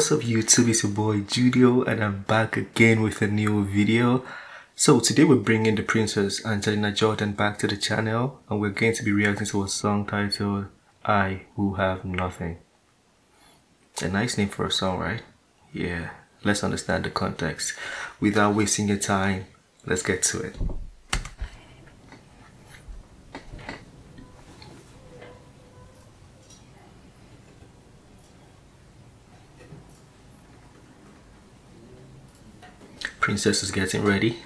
what's up YouTube? It's your boy Judeo and I'm back again with a new video. So today we're bringing the princess Angelina Jordan back to the channel and we're going to be reacting to a song titled I Who Have Nothing. A nice name for a song right? Yeah let's understand the context. Without wasting your time let's get to it Princess is getting ready.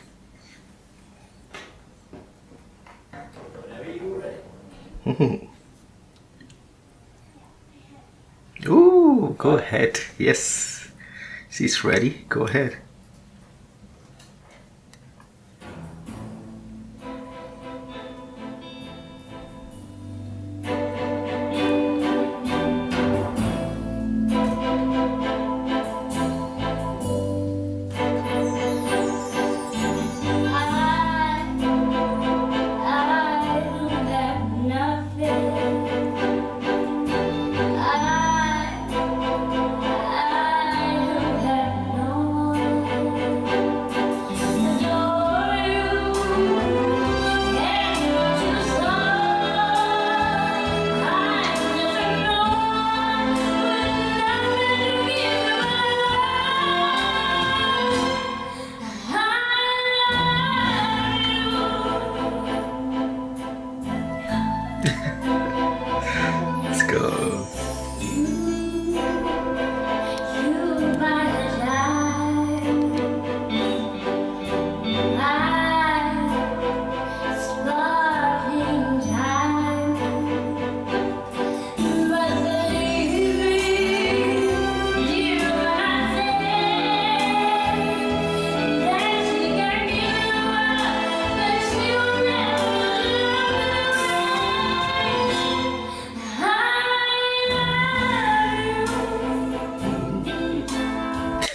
Ooh, go ahead. Yes, she's ready. Go ahead.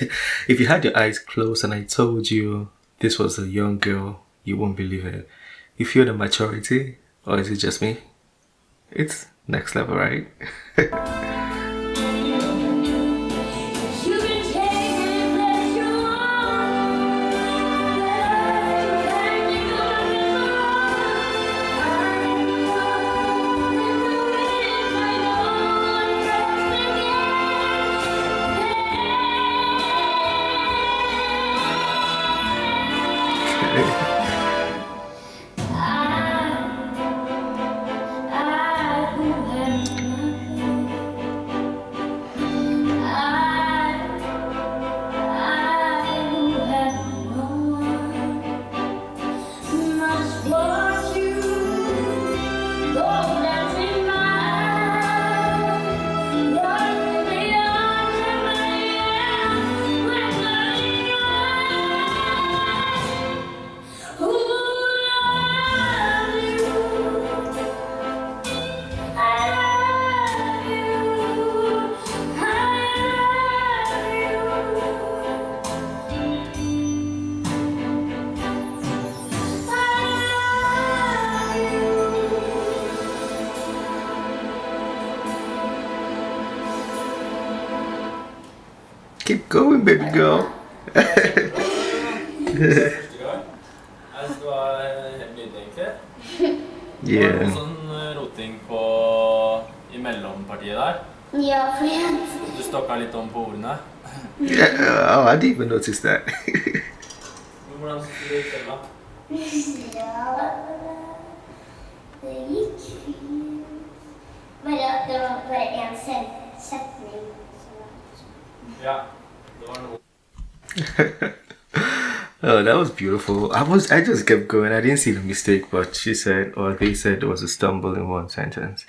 if you had your eyes closed and I told you this was a young girl, you won't believe it. You feel the maturity, or is it just me? It's next level, right? Keep going, baby girl. Yeah. sånn eh, roting på i mellompartiet der. Ja, for Du stokka litt om på ordene. yeah. Oh, I didn't even notice that. Hvordan syns du det gikk selv, da? Ja, det gikk fint. Bare det var bare én setning. Ja, oh, that was beautiful. I was, I just kept going. I didn't see the mistake, but she said, or they said, it was a stumble in one sentence.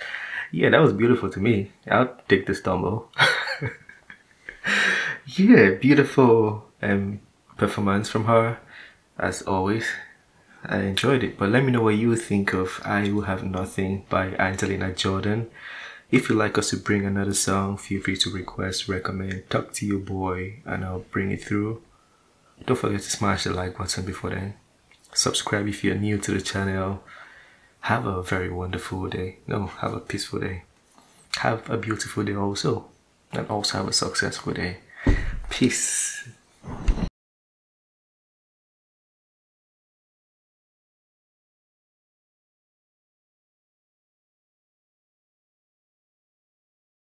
Yeah, that was beautiful to me. I'll take the stumble. yeah, beautiful um, performance from her, as always. I enjoyed it. But let me know what you think of I Will Have Nothing by Angelina Jordan. If you'd like us to bring another song, feel free to request, recommend, talk to your boy, and I'll bring it through. Don't forget to smash the like button before then. Subscribe if you're new to the channel. Have a very wonderful day. No, have a peaceful day. Have a beautiful day also. And also have a successful day. Peace.